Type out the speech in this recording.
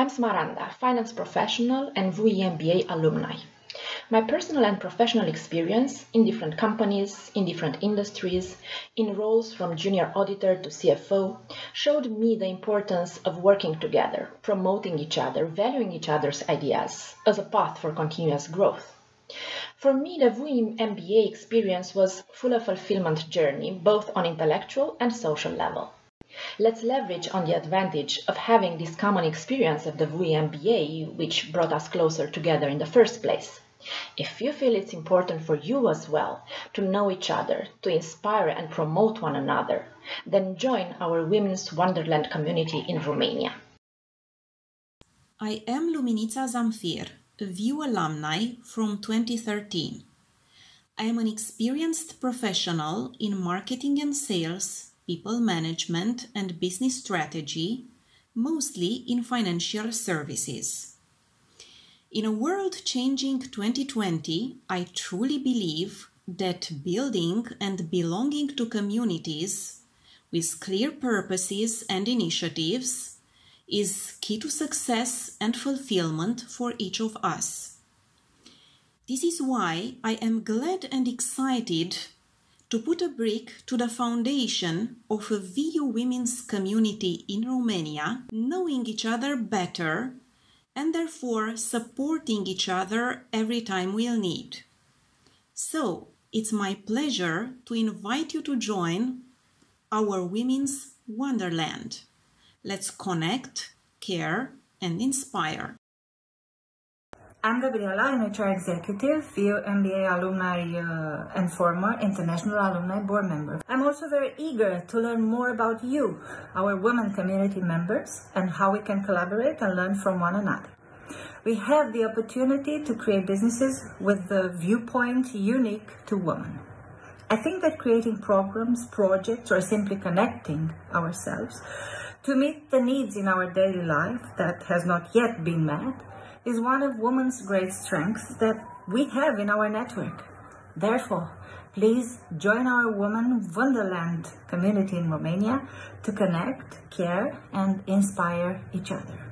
I'm Smaranda, finance professional and VUI MBA alumni. My personal and professional experience in different companies, in different industries, in roles from junior auditor to CFO, showed me the importance of working together, promoting each other, valuing each other's ideas as a path for continuous growth. For me, the VUI MBA experience was full of fulfillment journey, both on intellectual and social level. Let's leverage on the advantage of having this common experience of the VUI MBA, which brought us closer together in the first place. If you feel it's important for you as well to know each other, to inspire and promote one another, then join our Women's Wonderland community in Romania. I am Luminița Zamfir, a VUI alumni from 2013. I am an experienced professional in marketing and sales people management, and business strategy, mostly in financial services. In a world changing 2020, I truly believe that building and belonging to communities with clear purposes and initiatives is key to success and fulfillment for each of us. This is why I am glad and excited to put a brick to the foundation of a VUI women's community in Romania, knowing each other better and therefore supporting each other every time we'll need. So, it's my pleasure to invite you to join our Women's Wonderland. Let's connect, care, and inspire. I'm Gabriela, an HR executive, VUI MBA alumni uh, and former international alumni board member. I'm also very eager to learn more about you, our women community members, and how we can collaborate and learn from one another. We have the opportunity to create businesses with the viewpoint unique to women. I think that creating programs, projects, or simply connecting ourselves to meet the needs in our daily life that has not yet been met is one of women's great strengths that we have in our network. Therefore, please join our Woman Wonderland community in Romania to connect, care, and inspire each other.